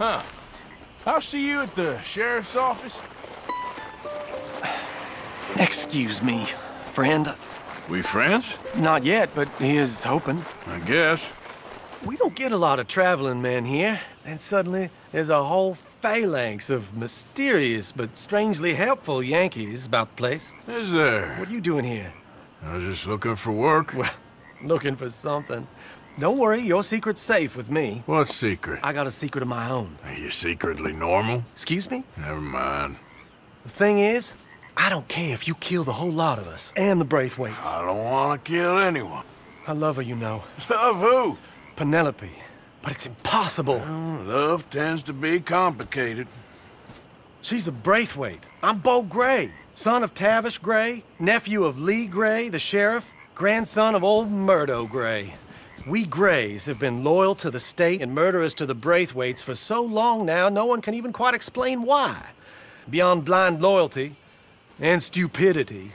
Huh. I'll see you at the sheriff's office. Excuse me, friend. We friends? Not yet, but he is hoping. I guess. We don't get a lot of traveling men here. And suddenly, there's a whole phalanx of mysterious but strangely helpful Yankees about the place. Is there? What are you doing here? I was just looking for work. Well, looking for something. Don't worry, your secret's safe with me. What secret? I got a secret of my own. Are you secretly normal? Excuse me? Never mind. The thing is, I don't care if you kill the whole lot of us and the Braithwaites. I don't want to kill anyone. I love her, you know. Love who? Penelope. But it's impossible. Well, love tends to be complicated. She's a Braithwaite. I'm Beau Gray, son of Tavish Gray, nephew of Leigh Gray, the sheriff, grandson of old Murdo Gray. We Grays have been loyal to the state and murderous to the Braithwaites for so long now, no one can even quite explain why. Beyond blind loyalty and stupidity,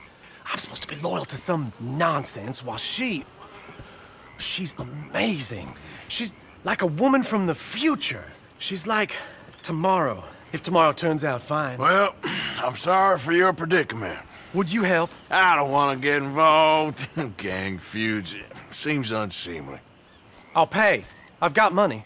I'm supposed to be loyal to some nonsense while she... She's amazing. She's like a woman from the future. She's like tomorrow, if tomorrow turns out fine. Well, I'm sorry for your predicament. Would you help? I don't want to get involved in gang feuds. Seems unseemly. I'll pay. I've got money.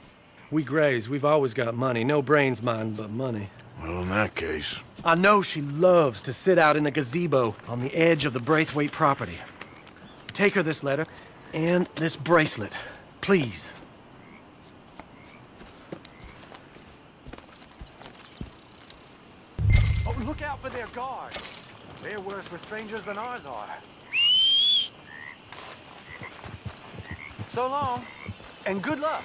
We Grays, we've always got money. No brains, mind, but money. Well, in that case, I know she loves to sit out in the gazebo on the edge of the Braithwaite property. Take her this letter and this bracelet, please. Oh, look out for their guards. They're worse with strangers than ours are. So long, and good luck.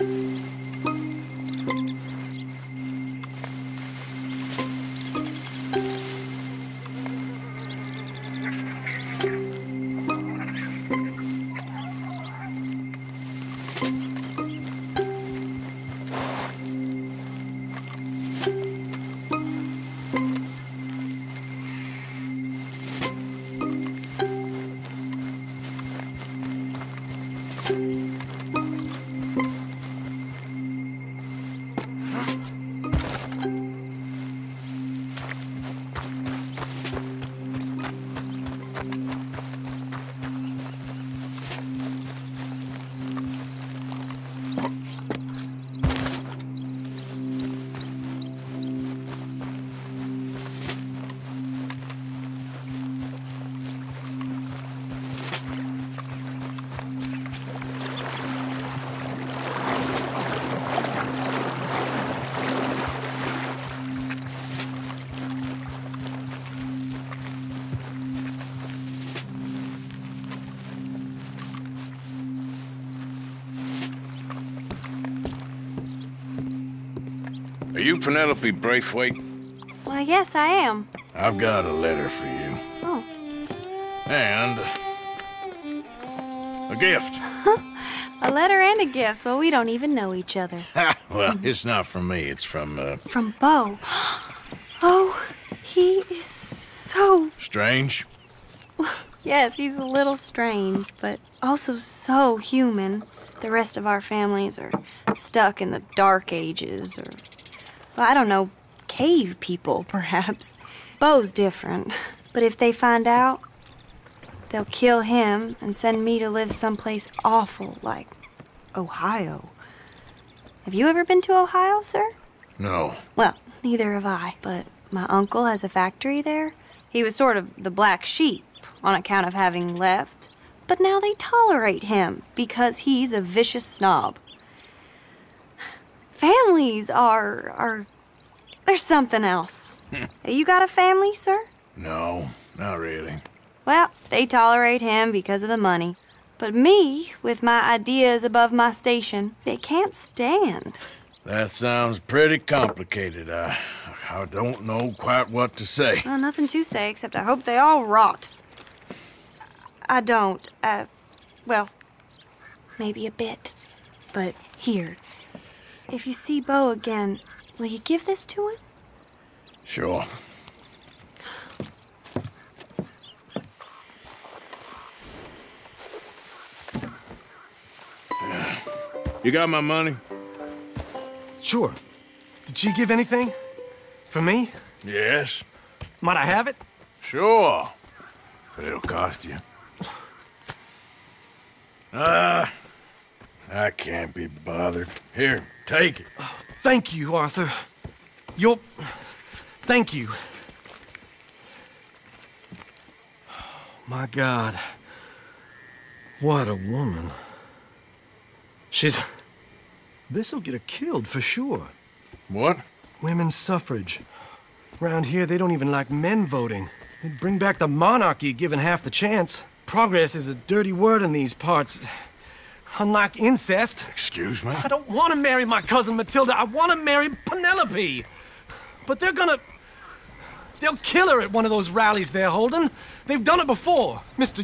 Are you Penelope Braithwaite? Why, yes, I am. I've got a letter for you. Oh. And a gift. A letter and a gift. Well, we don't even know each other. Well, it's not from me. It's from, uh, From Beau. Oh, he is so. Strange. Yes, he's a little strange, but also so human. The rest of our families are stuck in the dark ages, or. Well, I don't know, cave people, perhaps. Beau's different. But if they find out, they'll kill him and send me to live someplace awful like Ohio. Have you ever been to Ohio, sir? No. Well, neither have I, but my uncle has a factory there, He was sort of the black sheep on account of having left. But now they tolerate him because he's a vicious snob. Families are are there's something else. you got a family, sir? No, not really. Well, they tolerate him because of the money. But me, with my ideas above my station, they can't stand. That sounds pretty complicated. I, I don't know quite what to say. Well, nothing to say except I hope they all rot. I don't. Uh, well, maybe a bit. But here, if you see Beau again, will you give this to him? Sure. You got my money? Sure. Did she give anything? For me? Yes. Might I have it? Sure. But it'll cost you. Ah, I can't be bothered. Here, take it. Oh, thank you, Arthur. You'll... Thank you. My God. What a woman. She's... This'll get her killed for sure. What? Women's suffrage. Around here, they don't even like men voting. They'd bring back the monarchy given half the chance. Progress is a dirty word in these parts. Unlike incest. Excuse me? I don't want to marry my cousin Matilda. I want to marry Penelope. But they're gonna... They'll kill her at one of those rallies they're holding. They've done it before. Mister,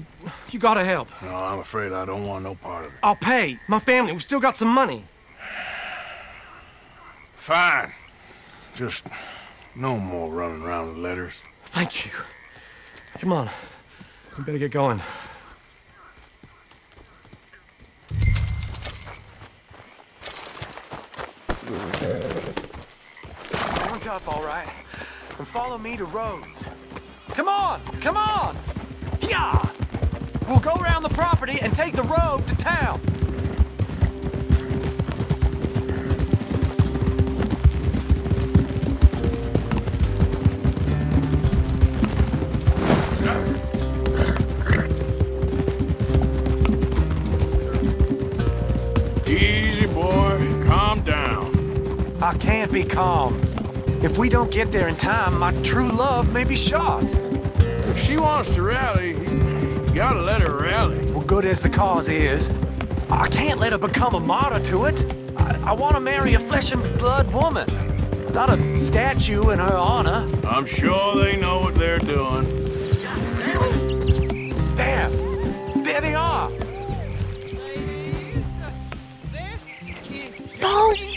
you gotta help. No, I'm afraid I don't want no part of it. I'll pay. My family, we've still got some money. Fine. Just no more running around with letters. Thank you. Come on. We better get going. Mount up, all right, and follow me to Rhodes. Come on, come on! Yeah! We'll go around the property and take the road to town. Easy, boy. Calm down. I can't be calm. If we don't get there in time, my true love may be shot. If she wants to rally, you gotta let her rally. Well, good as the cause is, I can't let her become a martyr to it. I, I want to marry a flesh and blood woman, not a statue in her honor. I'm sure they know what they're doing.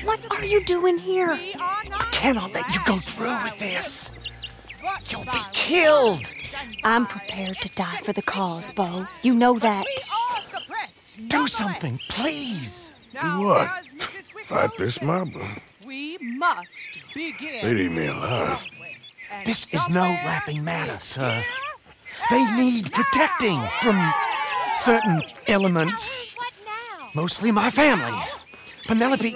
What are you doing here? I cannot let you go through with this. You'll be killed! I'm prepared to die for the cause, Beau. You know that. Do something, please! Do what? Fight this mob? We must begin. They'd eat me alive. This is no laughing matter, sir. They need protecting from certain elements. Mostly my family. Penelope,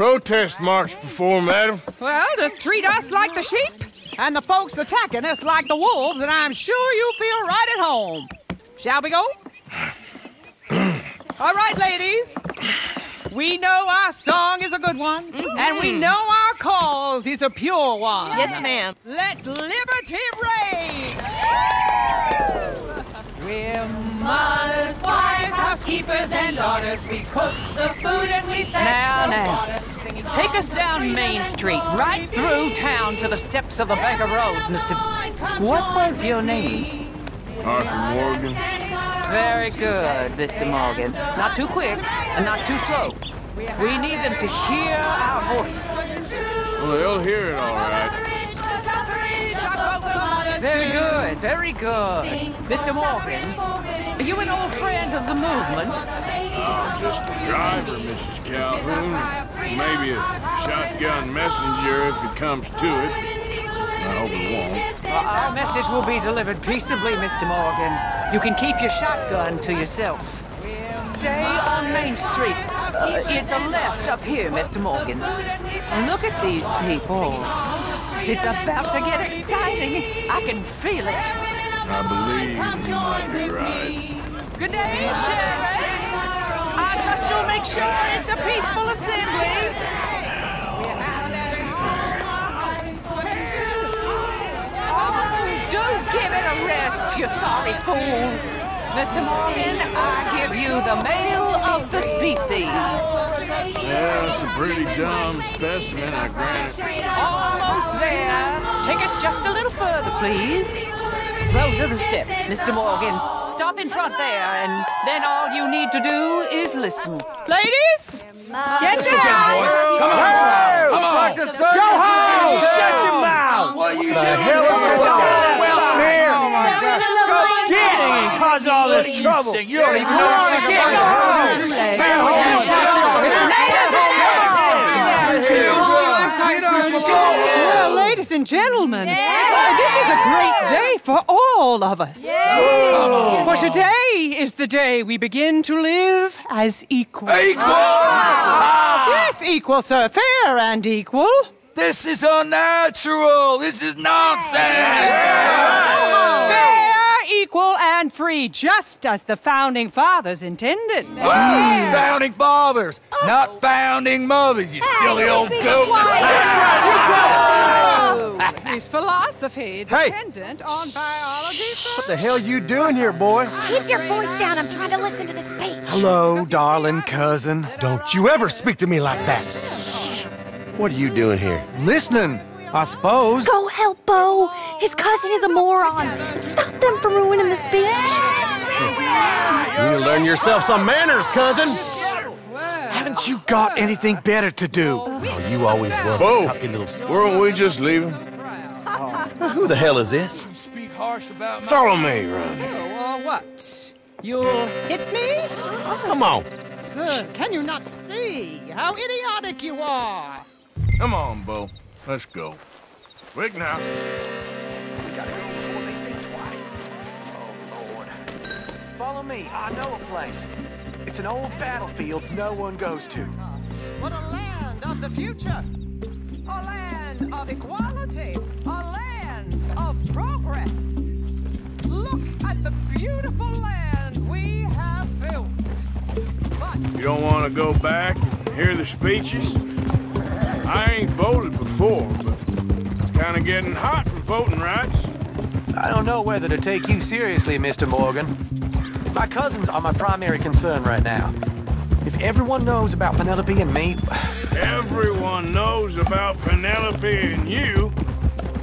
protest march before, madam. Well, just treat us like the sheep, and the folks attacking us like the wolves, and I'm sure you feel right at home. Shall we go? All right, ladies. We know our song is a good one, and we mm-hmm. know our cause is a pure one. Yes, ma'am. Let liberty reign! We're mothers, wives, housekeepers, and daughters. We cook the food and we fetch Now, the now. water. Take us down Main Street, right through town to the steps of the Bank of Rhodes, Mr. What was your name? Arthur Morgan. Very good, Mr. Morgan. Not too quick and not too slow. We need them to hear our voice. Well, they'll hear it all right. Very good, very good. Mr. Morgan, are you an old friend of the movement? I'm just a driver, Mrs. Calhoun. Maybe a shotgun messenger if it comes to it. I hope it won't. Well, our message will be delivered peaceably, Mr. Morgan. You can keep your shotgun to yourself. Stay on Main Street. Uh, it's a left up here, Mr. Morgan. Look at these people. It's about to get exciting. I can feel it. I believe you might be right. Good day, Sheriff. I trust you'll make sure it's a peaceful assembly. Oh, do give it a rest, you sorry fool. Mr. Morgan, I give you the male of the species. Yeah, it's a pretty dumb specimen, I grant it. Almost there. Take us just a little further, please. Those are the steps, Mr. Morgan. Stop in front there, and then all you need to do is listen. Ladies, get down! Go home! Shut your mouth! What are you doing? the hell is going on? Well, here! Oh my God! Get and cause all this trouble! You don't even know Well, ladies and gentlemen, uh, this is a great day for all of us. For today is the day we begin to live as equals. Yes, equal, sir. Fair and equal. This is unnatural. This is nonsense. Fair, equal, and free, just as the founding fathers intended. Founding fathers, not founding mothers, you silly old goat. Is philosophy dependent on biology? What the hell are you doing here, boy? Keep your voice down. I'm trying to listen to the speech. Hello, darling cousin. Don't you ever speak to me like that. What are you doing here? Listening, I suppose. Go help Beau. His cousin is a moron. And stop them from ruining the speech. You need to learn yourself some manners, cousin. Haven't you got anything better to do? Uh, oh, you always was Beau. a cocky little... s- Weren't we just leaving? Who the hell is this? Speak harsh about Follow me, Ronnie. Oh, or what? You'll hit me? Come on. Sir, can you not see how idiotic you are? Come on, Beau. Let's go. Quick now. We gotta go before they think twice. Oh, Lord. Follow me. I know a place. It's an old battlefield no one goes to. What a land of the future! A land of equality! A land of progress! Look at the beautiful land we have built! But You don't want to go back and hear the speeches? I ain't voted before, but it's kind of getting hot for voting rights. I don't know whether to take you seriously, Mr. Morgan. My cousins are my primary concern right now. If everyone knows about Penelope and me, Everyone knows about Penelope and you.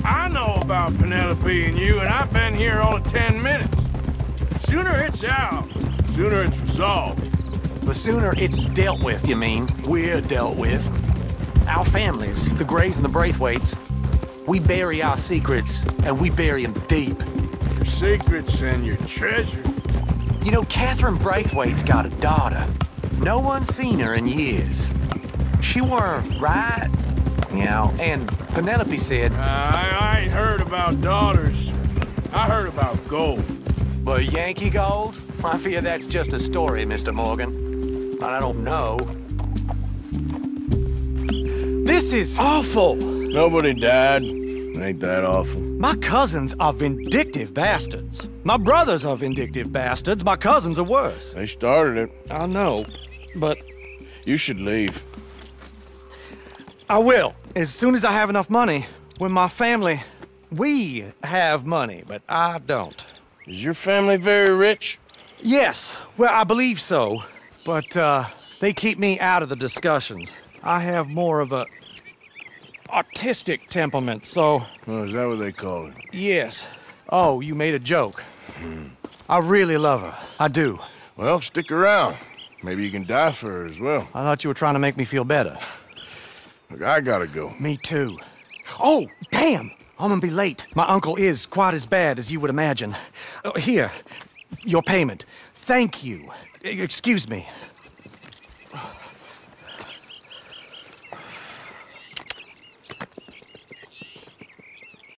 I know about Penelope and you, and I've been here all of 10 minutes. Sooner it's out, sooner it's resolved. the sooner it's dealt with, you mean, we're dealt with. Our families, the Grays and the Braithwaites, we bury our secrets, and we bury them deep. Your secrets and your treasure. You know, Catherine Braithwaite's got a daughter. No one's seen her in years. She weren't right, you know, and Penelope said, I, I ain't heard about daughters. I heard about gold. But Yankee Gold? I fear that's just a story, Mr. Morgan. But I don't know. This is awful. Nobody died. Ain't that awful? My cousins are vindictive bastards. My brothers are vindictive bastards. My cousins are worse. They started it. I know, but You should leave. I will. As soon as I have enough money. When my family, we have money, but I don't. Is your family very rich? Yes, well, I believe so. But uh, they keep me out of the discussions. I have more of a artistic temperament, so Oh, is that what they call it? yes. Oh, you made a joke. I really love her. I do. Well, stick around. Maybe you can die for her as well. I thought you were trying to make me feel better. Look, I gotta go. Me too. Oh, damn! I'm gonna be late. My uncle is quite as bad as you would imagine. Uh, here, your payment. Thank you. Excuse me.